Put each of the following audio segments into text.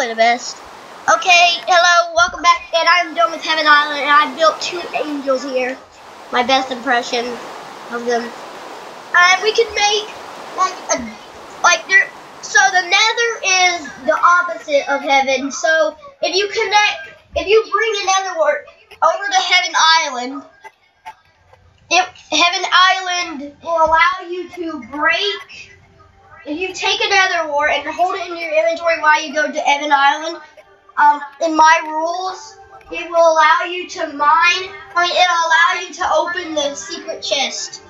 probably the best. Okay, hello, welcome back, and I'm done with Heaven Island, and I built two angels here. My best impression of them. And we can make like a like there. So the Nether is the opposite of Heaven. So if you connect, if you bring the Nether wart over to Heaven Island, it, Heaven Island will allow you to break. If you take a Nether wart and hold it in your inventory while you go to Heaven Island, um, in my rules, it will allow you to mine. I mean, it'll allow you to open the secret chest.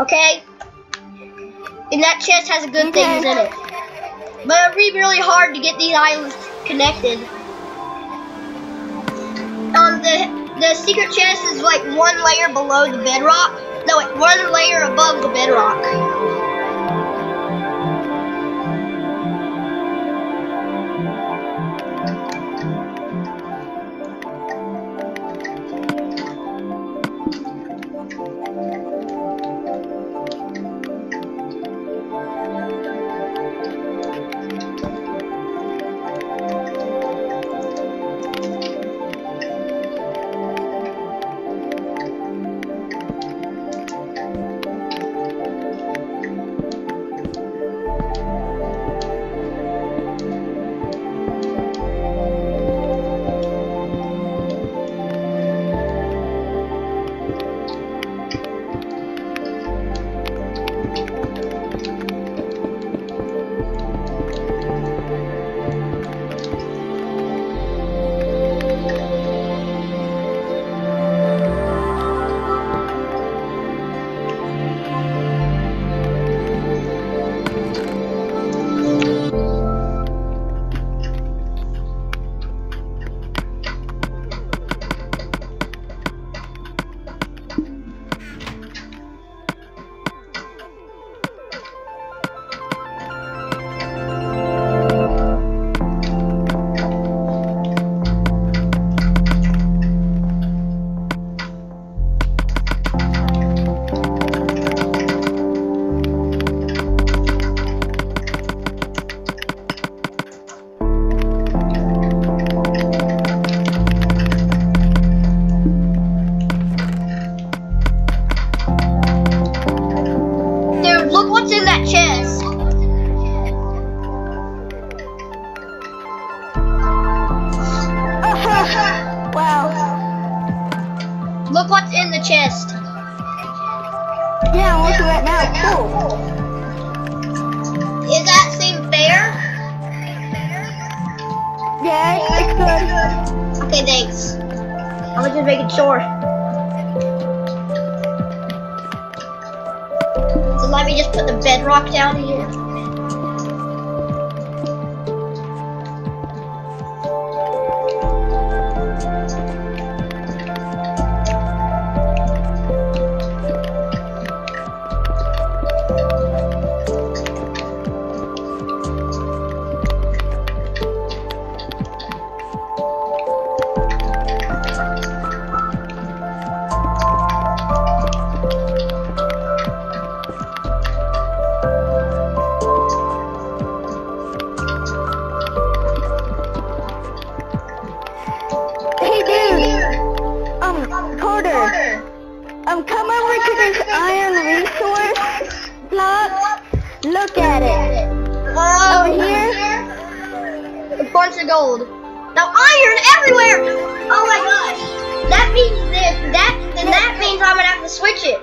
Okay? And that chest has good things in it. But it'll be really hard to get these islands connected. Um, the the secret chest is like one layer below the bedrock. No, wait, one layer above the bedrock. Look what's in the chest. Yeah, I'm looking right now. Cool. Is that seem fair? Yeah, it's good. Uh, okay, thanks. I was just making sure. So let me just put the bedrock down here. Um, come over to this iron resource block. Look at it. Oh, Over here. A bunch of gold. Now iron everywhere! Oh my gosh. That means that, that then that means I'm gonna have to switch it.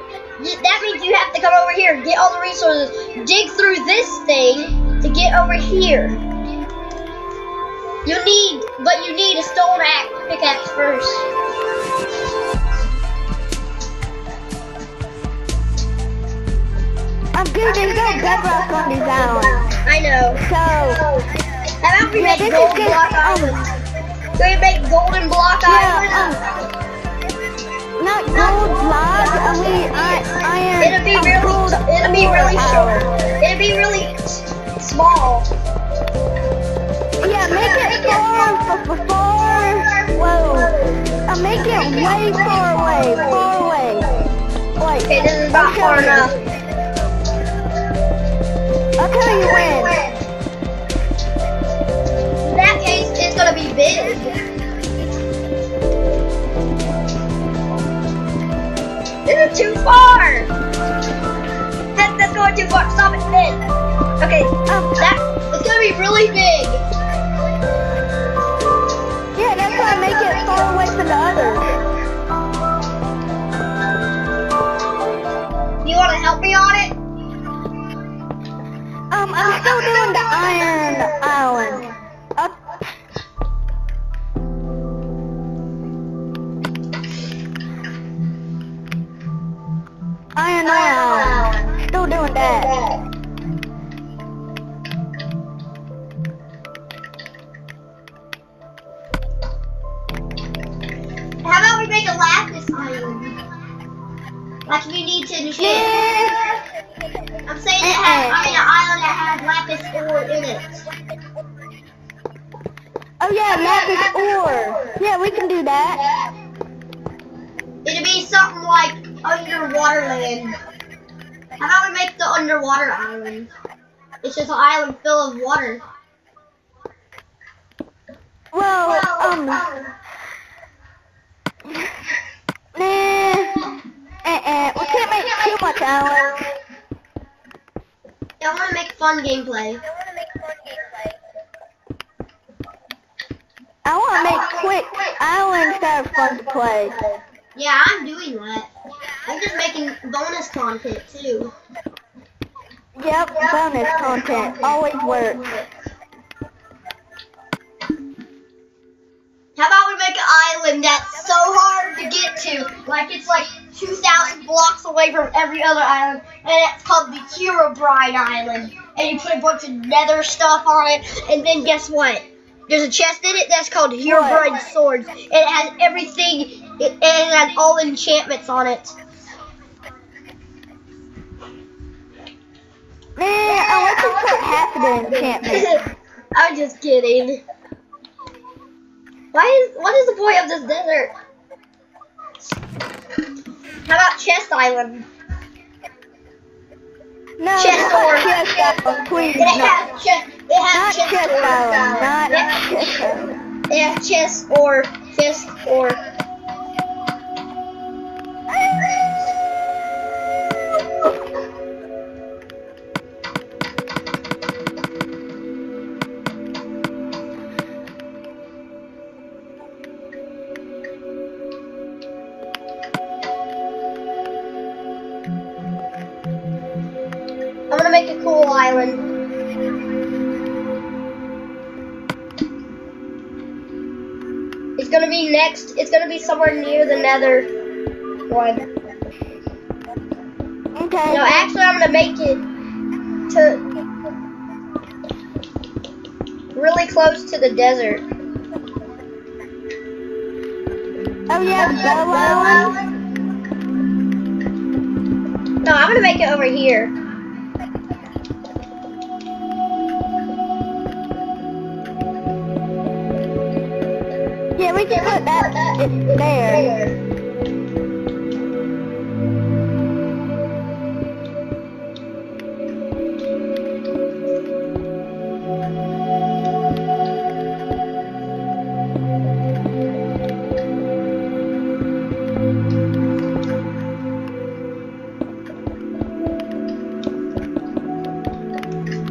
That means you have to come over here, get all the resources, dig through this thing to get over here. You need, but you need a stone axe pickaxe first. I'm good. There's no bedrock on these islands. I know. So, How about we Yeah, make this is gold block um, Can we make golden block yeah, islands? um, not gold blocks. I mean, I, iron. It'll be really, gold it'll be really short. It'll be really small. Yeah, make it far, f- f- far. Whoa. Uh, make it way far away. Far away. Wait. Okay, this is not I'll far enough. I'll tell you when. If you need to enchant. Yeah. I'm saying it has, I mean an island that has lapis ore in it. Oh yeah, lapis ore. Yeah, we can do that. It'd be something like underwater land. How about we make the underwater island? It's just an island full of water. Well, um, nah, uh-uh, we can't make too much islands. I want to make fun gameplay. I want to make quick islands that are fun to play. Yeah, I'm doing that. I'm just making bonus content too. Yep, bonus content always works. How about we make an island that's so hard to get to, like it's like 2,000 blocks away from every other island, and it's called the Herobrine Island. And you put a bunch of nether stuff on it, and then guess what? There's a chest in it that's called Herobrine Swords, and it has everything, it, and it has all enchantments on it. Man, I want to put half of the enchantment. I'm just kidding. Why is what is the point of this desert? How about Chest Island? No, Chest not or- chest island, please, It no. has chest. It Not has chest, chest or island, not chest island. It has chest or chest or. I'm gonna make a cool island. It's gonna be next. It's gonna be somewhere near the Nether one. Okay. No, actually, I'm gonna make it to really close to the desert. Oh yeah, Island. No, I'm gonna make it over here. Yeah, we can put that there.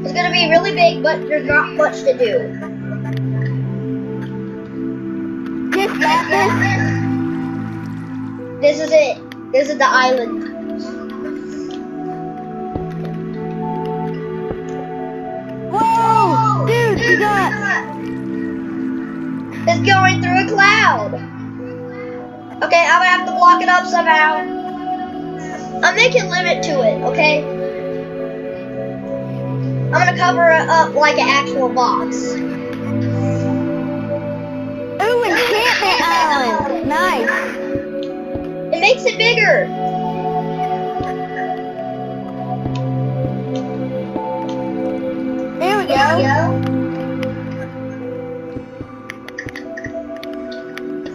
It's gonna be really big, but there's not much to do. Lapis. This is it. This is the island. Whoa, dude, you got. It's going through a cloud. Okay, I'm gonna have to block it up somehow. I'm making limit to it, okay? I'm gonna cover it up like an actual box. Nice. It makes it bigger. There we go.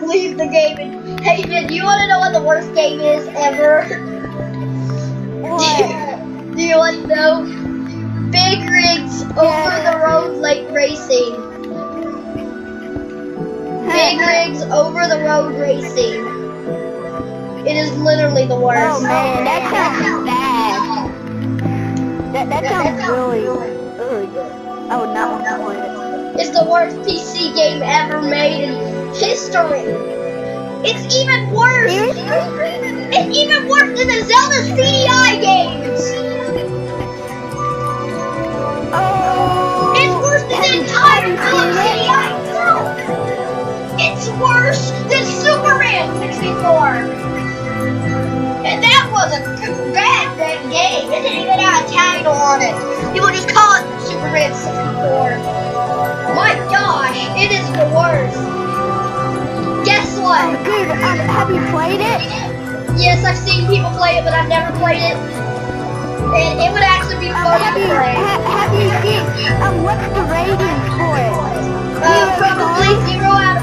Leave the game. And, hey, did you want to know what the worst game is ever? What? Do you want to know? Big rigs over road racing. It is literally the worst. Oh man, that sounds bad. That, that sounds really, really good. Oh, I would not want to play it. It's the worst PC game ever made in history. It's even worse. Seriously? It's even worse than the Zelda CDI games. Worse than Superman 64. And that was a bad bad game. It didn't even have a title on it. People just call it Superman 64. My gosh, it is the worst. Guess what? Dude, um, have you played it? Yes, I've seen people play it, but I've never played it. And it would actually be Um, fun have to you, play. ha, have you seen, um, what's the rating for it? Uh, probably zero out